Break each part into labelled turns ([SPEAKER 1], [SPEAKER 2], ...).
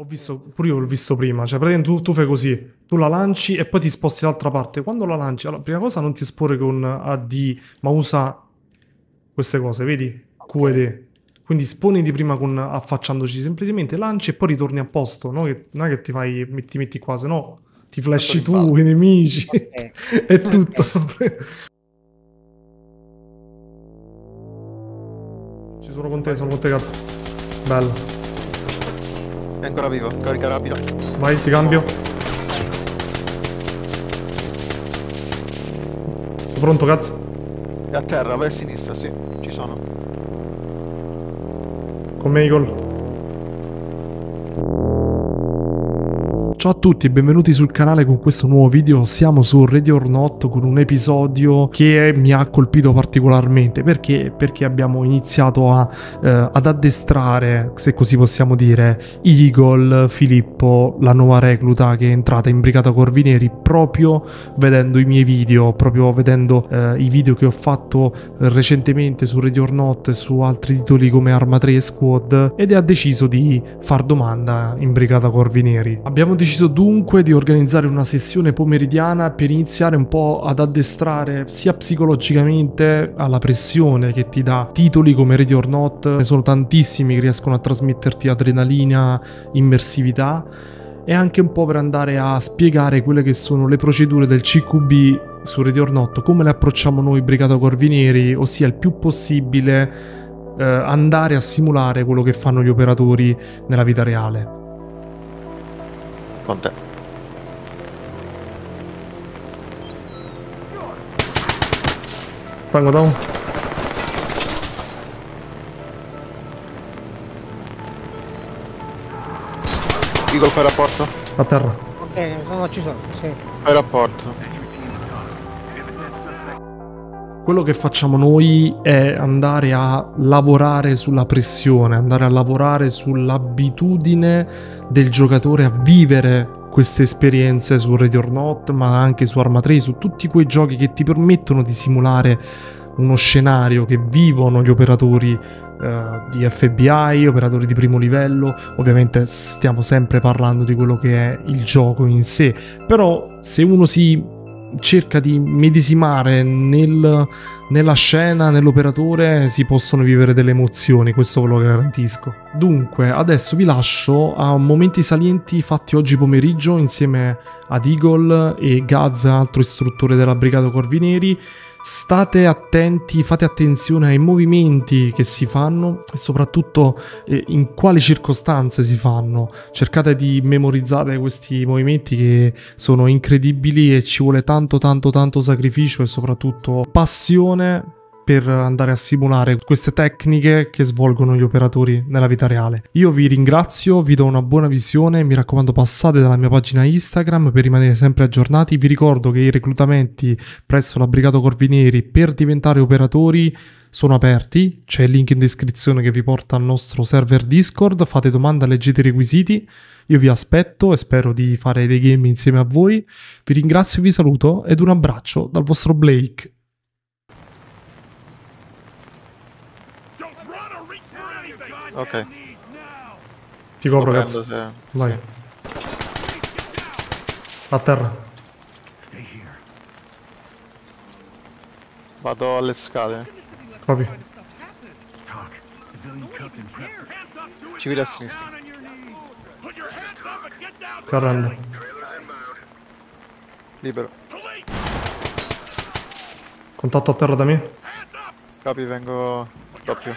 [SPEAKER 1] Ho visto, pure io l'ho visto prima, cioè praticamente tu, tu fai così, tu la lanci e poi ti sposti dall'altra parte. Quando la lanci, la prima cosa non ti esporre con AD, ma usa queste cose, vedi? QED. Quindi sponiti prima con affacciandoci semplicemente, lanci e poi ritorni a posto, no? Che, non è che ti fai, ti metti qua, se no ti flashi tu, i nemici, okay. è tutto. Ci sono con te, sono con te cazzo. Bello.
[SPEAKER 2] È ancora vivo, carica rapido.
[SPEAKER 1] Vai, ti cambio. Sei pronto, cazzo?
[SPEAKER 2] È a terra, vai a sinistra, sì, ci sono.
[SPEAKER 1] Con me, Eagle. Ciao a tutti e benvenuti sul canale con questo nuovo video, siamo su Ready or Not con un episodio che mi ha colpito particolarmente. Perché, perché abbiamo iniziato a, eh, ad addestrare, se così possiamo dire, Eagle, Filippo, la nuova recluta che è entrata in Brigata Corvineri proprio vedendo i miei video, proprio vedendo eh, i video che ho fatto recentemente su Ready or Not e su altri titoli come Arma 3 Squad ed ha deciso di far domanda in Brigata Corvineri. Abbiamo deciso deciso dunque di organizzare una sessione pomeridiana per iniziare un po' ad addestrare sia psicologicamente alla pressione che ti dà titoli come Ready or Not, ne sono tantissimi che riescono a trasmetterti adrenalina, immersività e anche un po' per andare a spiegare quelle che sono le procedure del CQB su Ready or Not, come le approcciamo noi Brigata Corvinieri, ossia il più possibile eh, andare a simulare quello che fanno gli operatori nella vita reale
[SPEAKER 2] con te.
[SPEAKER 1] Vengo down.
[SPEAKER 2] Eagle fai rapporto?
[SPEAKER 1] A terra.
[SPEAKER 3] Ok, no, no, ci sono, sì.
[SPEAKER 2] Fai rapporto.
[SPEAKER 1] Quello che facciamo noi è andare a lavorare sulla pressione, andare a lavorare sull'abitudine del giocatore a vivere queste esperienze su Ready or Not, ma anche su Arma 3, su tutti quei giochi che ti permettono di simulare uno scenario che vivono gli operatori uh, di FBI, operatori di primo livello. Ovviamente stiamo sempre parlando di quello che è il gioco in sé, però se uno si cerca di medesimare nel, nella scena, nell'operatore, si possono vivere delle emozioni, questo ve lo garantisco. Dunque, adesso vi lascio a momenti salienti fatti oggi pomeriggio insieme ad Eagle e Gaz, altro istruttore della Brigata Corvineri state attenti, fate attenzione ai movimenti che si fanno e soprattutto eh, in quali circostanze si fanno. Cercate di memorizzare questi movimenti che sono incredibili e ci vuole tanto tanto tanto sacrificio e soprattutto passione per andare a simulare queste tecniche che svolgono gli operatori nella vita reale. Io vi ringrazio, vi do una buona visione, mi raccomando passate dalla mia pagina Instagram per rimanere sempre aggiornati. Vi ricordo che i reclutamenti presso la Brigata Corvinieri per diventare operatori sono aperti, c'è il link in descrizione che vi porta al nostro server Discord, fate domande, leggete i requisiti, io vi aspetto e spero di fare dei game insieme a voi. Vi ringrazio, vi saluto ed un abbraccio dal vostro Blake.
[SPEAKER 2] Ok.
[SPEAKER 1] Ti copro, cazzo. Se... Vai. A terra.
[SPEAKER 2] Vado alle scale.
[SPEAKER 1] Copi.
[SPEAKER 2] Civile a sinistra.
[SPEAKER 1] Si arrende.
[SPEAKER 2] Libero.
[SPEAKER 1] Contatto a terra da me.
[SPEAKER 2] Capi, vengo doppio.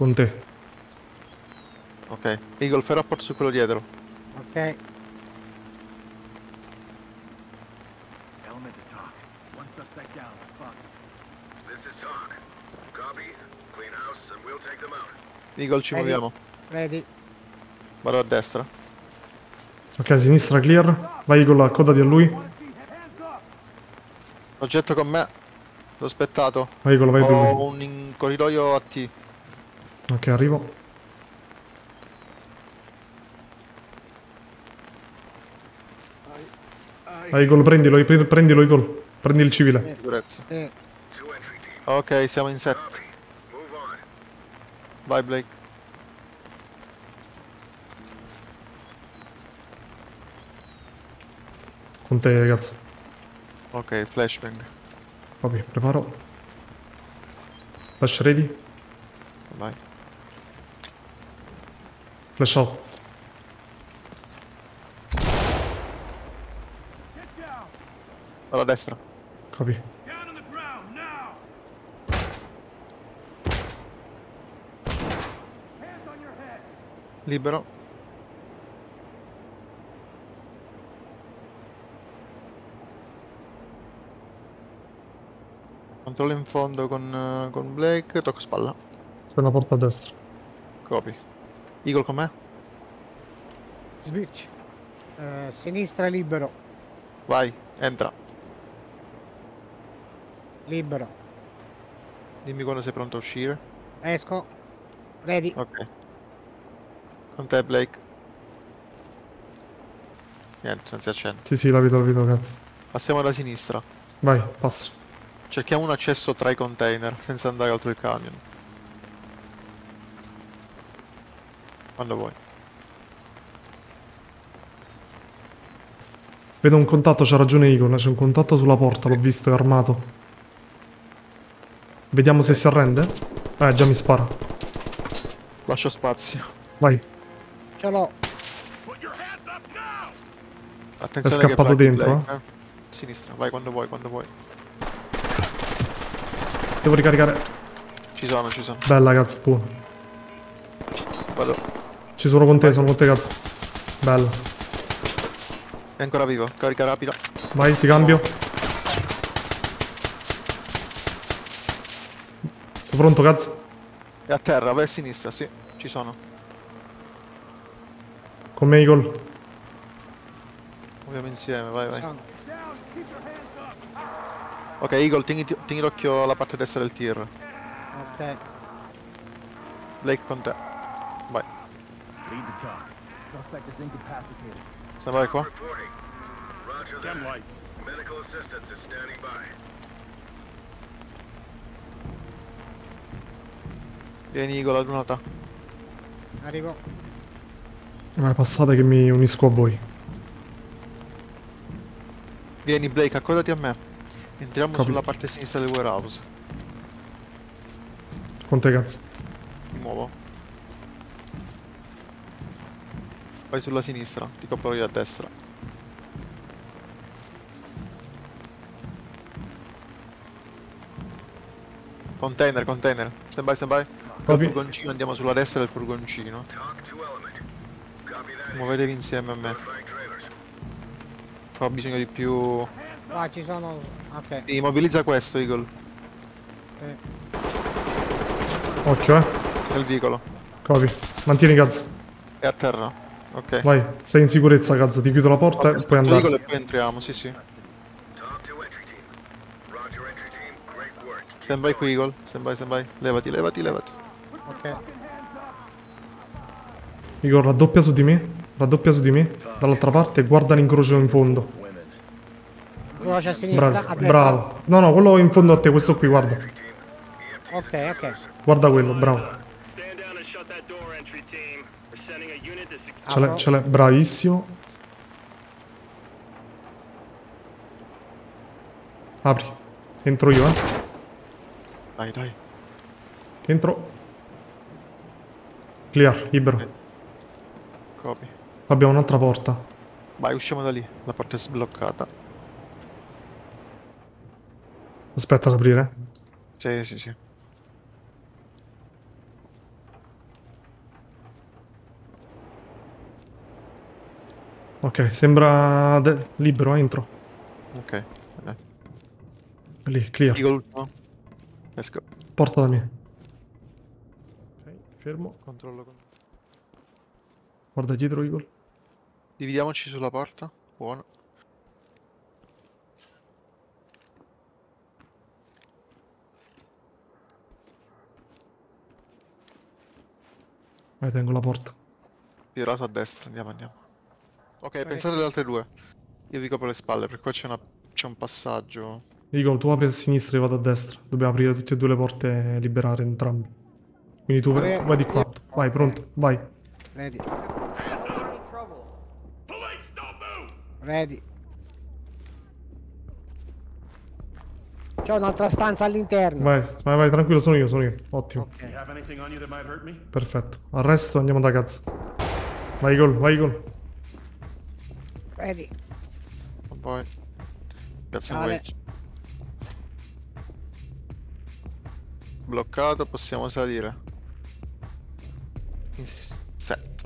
[SPEAKER 2] Con te. Ok. Eagle, fai rapporto su quello dietro.
[SPEAKER 3] Ok.
[SPEAKER 2] Eagle, ci
[SPEAKER 3] Ready.
[SPEAKER 2] muoviamo.
[SPEAKER 3] Ready.
[SPEAKER 2] Vado a destra.
[SPEAKER 1] Ok, sinistra clear. Vai con la coda di a lui.
[SPEAKER 2] Oggetto con me. L'ho aspettato.
[SPEAKER 1] Vai con la vai con
[SPEAKER 2] Ho
[SPEAKER 1] lui.
[SPEAKER 2] un corridoio a T.
[SPEAKER 1] Ok, arrivo. Vai gol, prendilo, pre- prendilo Igor. Prendi il civile.
[SPEAKER 3] Sì.
[SPEAKER 2] Ok, siamo in set. Vai Blake.
[SPEAKER 1] Con te, ragazzi.
[SPEAKER 2] Ok, flashbang.
[SPEAKER 1] Vabbè, preparo. Flash ready.
[SPEAKER 2] Vai.
[SPEAKER 1] Flash out.
[SPEAKER 2] Vado a destra.
[SPEAKER 1] Copy.
[SPEAKER 2] Libero. Controllo in fondo con, eh, con Blake. Tocco spalla.
[SPEAKER 1] C'è una porta a destra.
[SPEAKER 2] Copy. Eagle con me.
[SPEAKER 3] Switch. Eh, sinistra libero.
[SPEAKER 2] Vai, entra.
[SPEAKER 3] Libero.
[SPEAKER 2] Dimmi quando sei pronto a uscire.
[SPEAKER 3] Esco. Ready.
[SPEAKER 2] Ok. Con te Blake. Niente, non si accende.
[SPEAKER 1] Sì, sì, la vedo, la vedo, cazzo.
[SPEAKER 2] Passiamo alla sinistra.
[SPEAKER 1] Vai, passo.
[SPEAKER 2] Cerchiamo un accesso tra i container senza andare oltre il camion. Quando vuoi.
[SPEAKER 1] Vedo un contatto, c'ha ragione Igor. C'è un contatto sulla porta, l'ho visto, è armato. Vediamo se si arrende. Eh, già mi spara.
[SPEAKER 2] Lascio spazio.
[SPEAKER 1] Vai.
[SPEAKER 3] Ce l'ho.
[SPEAKER 2] Attenzione
[SPEAKER 1] È scappato dentro,
[SPEAKER 2] Blake, eh. A sinistra, vai quando vuoi, quando vuoi.
[SPEAKER 1] Devo ricaricare.
[SPEAKER 2] Ci sono, ci sono.
[SPEAKER 1] Bella, cazzo, buono.
[SPEAKER 2] Vado.
[SPEAKER 1] Ci sono con te, sono con te, cazzo. Bella.
[SPEAKER 2] È ancora vivo. Carica rapida.
[SPEAKER 1] Vai, ti cambio. Sei pronto, cazzo?
[SPEAKER 2] È a terra, vai a sinistra, sì. Ci sono.
[SPEAKER 1] Con me, Igor.
[SPEAKER 2] Muoviamo insieme, vai, vai. Ok, Eagle, tieni, tieni l'occhio alla parte destra del tir.
[SPEAKER 3] Ok.
[SPEAKER 2] Blake con te.
[SPEAKER 4] Lead the talk. Suspect is incapacitated.
[SPEAKER 5] Medical assistance is standing by.
[SPEAKER 2] Vieni Eagle, la lunata.
[SPEAKER 3] Arrivo.
[SPEAKER 1] Vai, passate che mi unisco a voi.
[SPEAKER 2] Vieni Blake, accodati a me. Entriamo
[SPEAKER 1] Copy.
[SPEAKER 2] sulla parte sinistra del warehouse.
[SPEAKER 1] Con te, cazzo.
[SPEAKER 2] Mi muovo. Vai sulla sinistra, ti copro io a destra. Container, container. Stand by, stand by. Col
[SPEAKER 1] Copy.
[SPEAKER 2] furgoncino andiamo sulla destra del furgoncino. Muovetevi insieme a me. Qua ho bisogno di più...
[SPEAKER 3] Qua ci sono. Ok.
[SPEAKER 2] Sì, immobilizza questo, Eagle.
[SPEAKER 3] Sì.
[SPEAKER 1] Occhio, eh.
[SPEAKER 2] Nel vicolo.
[SPEAKER 1] Copy. Mantieni, cazzo.
[SPEAKER 2] È a terra. Ok.
[SPEAKER 1] Vai, sei in sicurezza, cazzo. Ti chiudo la porta
[SPEAKER 2] Ok,
[SPEAKER 1] e puoi andare.
[SPEAKER 2] E poi entriamo, sì sì. Stand by qui, Eagle. Stand by, stand by. Levati, levati, levati.
[SPEAKER 3] Ok.
[SPEAKER 1] Igor, raddoppia su di me. Raddoppia su di me. Dall'altra parte, guarda l'incrocio in fondo.
[SPEAKER 3] Croce a sinistra. a
[SPEAKER 1] Bravo,
[SPEAKER 3] destra.
[SPEAKER 1] bravo. No, no, quello in fondo a te, questo qui, guarda.
[SPEAKER 3] Ok, ok.
[SPEAKER 1] Guarda quello, bravo. Ce
[SPEAKER 3] Apro.
[SPEAKER 1] ce l'hai, bravissimo. Apri. Entro io, eh.
[SPEAKER 2] Dai, dai.
[SPEAKER 1] Entro. Clear, libero.
[SPEAKER 2] Copy.
[SPEAKER 1] Abbiamo un'altra porta.
[SPEAKER 2] Vai, usciamo da lì. La porta è sbloccata.
[SPEAKER 1] Aspetta ad aprire.
[SPEAKER 2] Sì, sì, sì.
[SPEAKER 1] Ok, sembra libero, entro.
[SPEAKER 2] Ok. Dai.
[SPEAKER 1] Lì, clear.
[SPEAKER 2] Eagle, no? Let's go.
[SPEAKER 1] Porta da me. Ok, fermo.
[SPEAKER 2] Controllo con...
[SPEAKER 1] Guarda dietro Eagle.
[SPEAKER 2] Dividiamoci sulla porta. Buono.
[SPEAKER 1] Vai, tengo la porta.
[SPEAKER 2] Tirato a destra, andiamo, andiamo. Ok,
[SPEAKER 3] Ok.
[SPEAKER 2] pensate alle altre due. Io vi copro le spalle, perché qua c'è una- c'è un passaggio.
[SPEAKER 1] Eagle, tu apri a sinistra e io vado a destra. Dobbiamo aprire tutte e due le porte e liberare entrambi. Quindi tu vai, vai di qua. Vai, pronto. Vai.
[SPEAKER 3] Ready. Ready. C'è un'altra stanza all'interno.
[SPEAKER 1] Vai, vai, vai, tranquillo, sono io, sono io. Ottimo.
[SPEAKER 3] Ok.
[SPEAKER 6] You have anything on you that might hurt me?
[SPEAKER 1] Perfetto. Arresto, andiamo da cazzo. Vai Eagle, vai Eagle.
[SPEAKER 3] Ready.
[SPEAKER 2] Ma poi... Cazzo
[SPEAKER 3] Sale.
[SPEAKER 2] vuoi? Bloccato, possiamo salire. In set.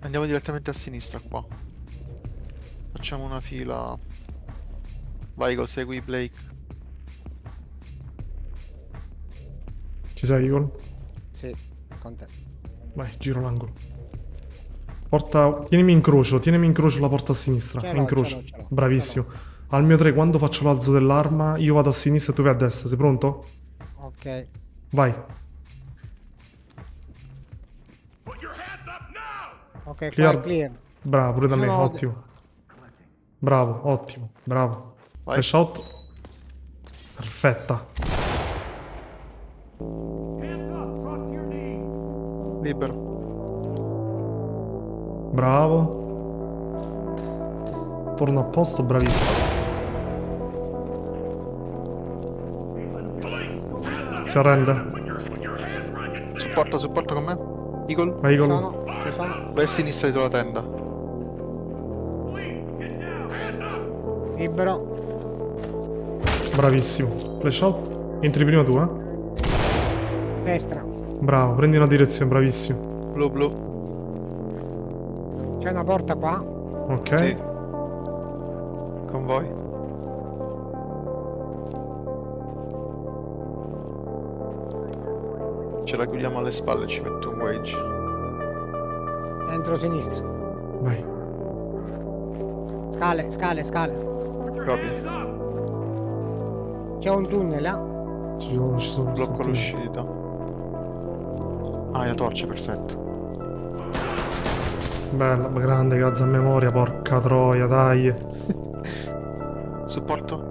[SPEAKER 2] Andiamo direttamente a sinistra qua. Facciamo una fila. Vai Eagle, segui Blake.
[SPEAKER 1] Ci sei Eagle?
[SPEAKER 3] Sì, con te.
[SPEAKER 1] Vai, giro l'angolo. Porta... Tienimi in crocio, tienimi in crocio la porta a sinistra.
[SPEAKER 3] Ce
[SPEAKER 1] in
[SPEAKER 3] l'ho,
[SPEAKER 1] crocio.
[SPEAKER 3] ce l'ho, ce l'ho,
[SPEAKER 1] Bravissimo. Al mio 3, quando faccio l'alzo dell'arma, io vado a sinistra e tu vai a destra. Sei pronto?
[SPEAKER 3] Ok.
[SPEAKER 1] Vai.
[SPEAKER 6] Put your hands up now!
[SPEAKER 3] Ok,
[SPEAKER 1] Clear.
[SPEAKER 3] clear.
[SPEAKER 1] Bravo, pure da me,
[SPEAKER 3] No, no.
[SPEAKER 1] ottimo. Bravo, ottimo, bravo.
[SPEAKER 2] Vai.
[SPEAKER 1] Flash out. Perfetta.
[SPEAKER 2] Libero.
[SPEAKER 1] Bravo. Torno a posto, bravissimo. Si arrende.
[SPEAKER 2] Supporta, supporta con me. Eagle.
[SPEAKER 1] Vai Eagle.
[SPEAKER 3] Ci sono.
[SPEAKER 2] Vai a sinistra dietro la tenda.
[SPEAKER 3] Libero.
[SPEAKER 1] Bravissimo. Flash out. Entri prima tu, eh.
[SPEAKER 3] Destra.
[SPEAKER 1] Bravo, prendi una direzione, bravissimo.
[SPEAKER 2] Blu blu.
[SPEAKER 3] C'è una porta qua.
[SPEAKER 1] Ok.
[SPEAKER 2] Sì. Con voi. Ce la chiudiamo alle spalle, ci metto un wage.
[SPEAKER 3] Dentro sinistra.
[SPEAKER 1] Vai.
[SPEAKER 3] Scale, scale, scale.
[SPEAKER 2] Copy.
[SPEAKER 3] C'è un tunnel, eh?
[SPEAKER 1] Ci sono, ci sono.
[SPEAKER 2] Blocco l'uscita. Ah, hai la torcia, perfetto.
[SPEAKER 1] Bella, grande cazzo a memoria, porca troia, dai.
[SPEAKER 2] Supporto?